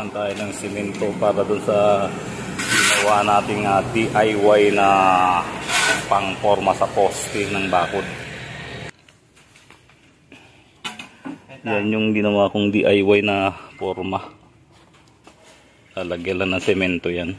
lang tayo ng simento para dun sa ginawa nating ah, DIY na pangporma sa poste ng bakod. Yan yung ginawa kong DIY na forma. Lalagyan lang ng semento yan.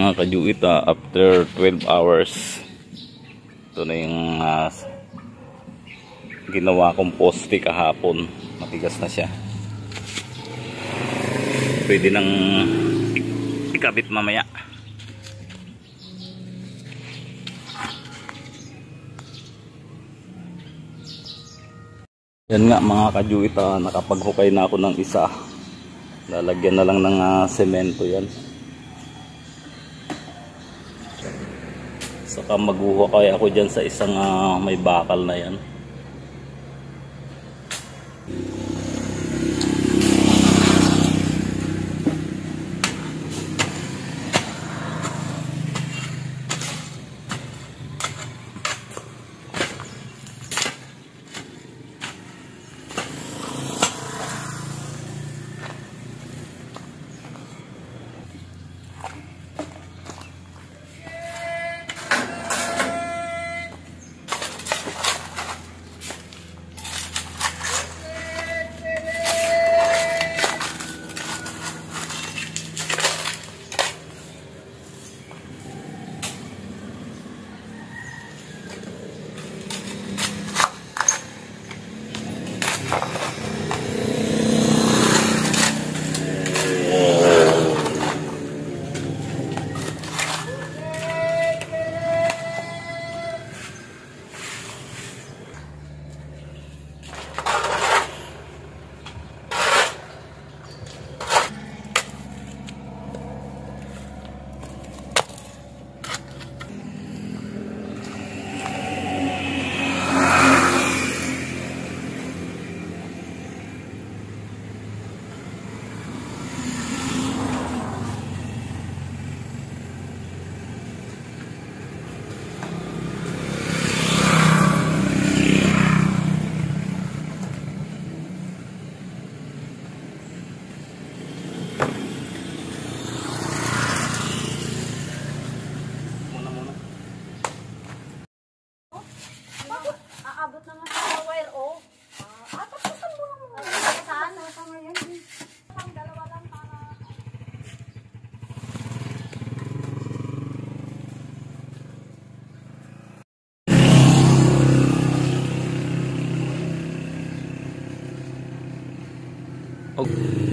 Mga kajuita after 12 hours ito na yung ah, ginawa kong poste kahapon. Matigas na siya. Pwede nang ikabit mamaya. Yan nga mga kajuita nakapaghukay na ako ng isa. Lalagyan na lang ng ah, semento yan Saka maghuhukay ako dyan sa isang ah, may bakal na yan. Okay.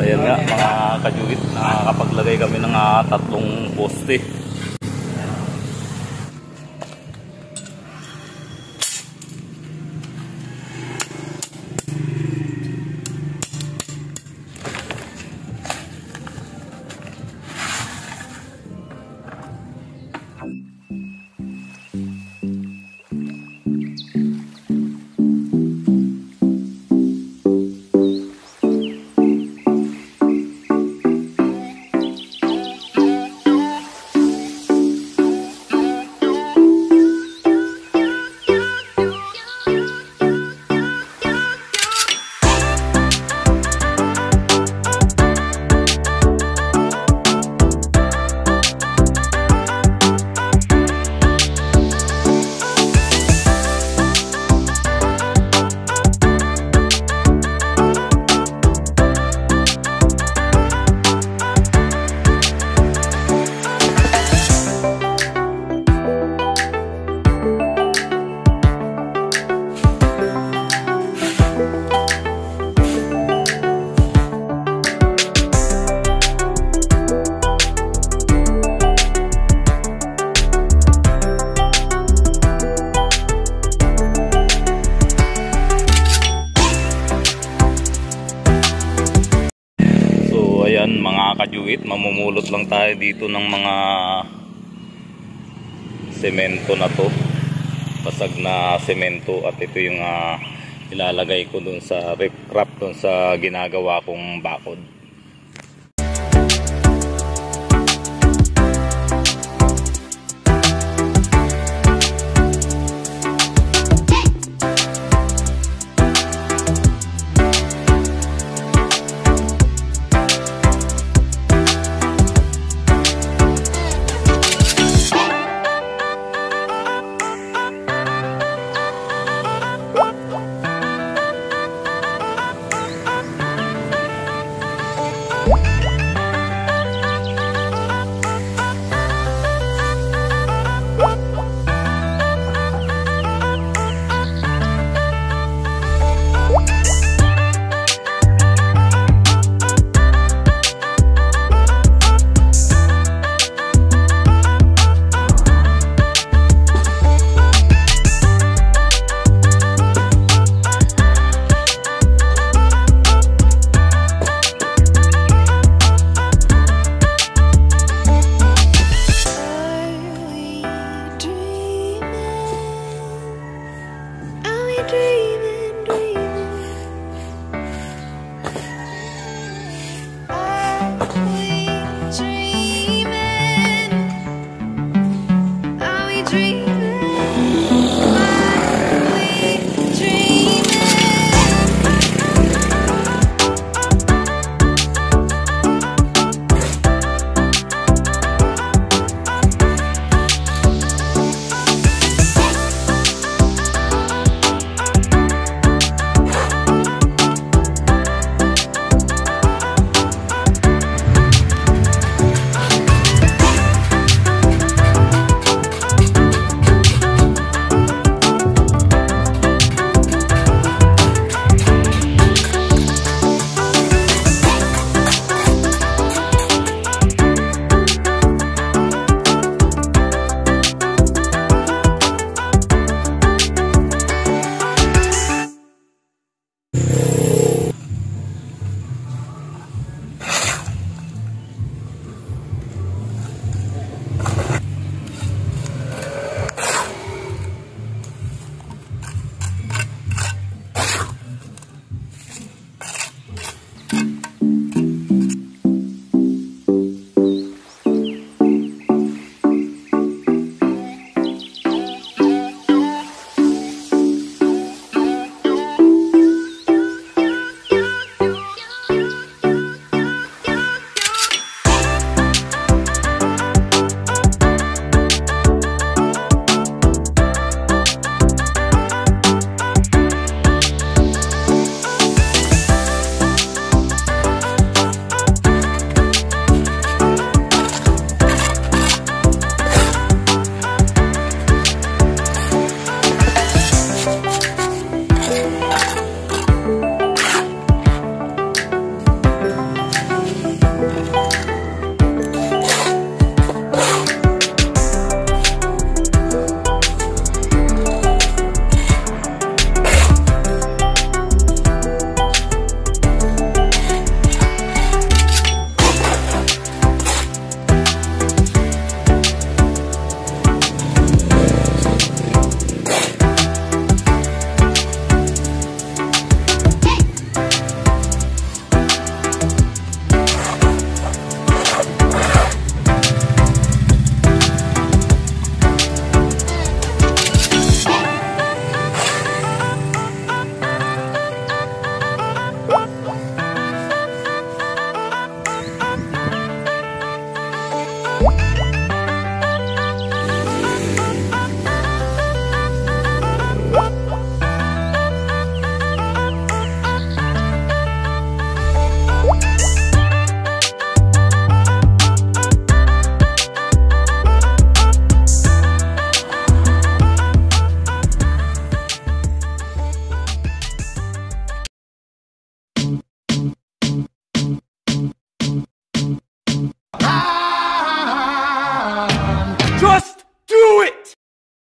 Nga mga kajuit, nakakapaglagay kami ng ah, tatlong poste. Tayo dito ng mga semento na to. Basag na semento at ito yung ah, ilalagay ko dun sa rip wrap dun sa ginagawa kong bakod.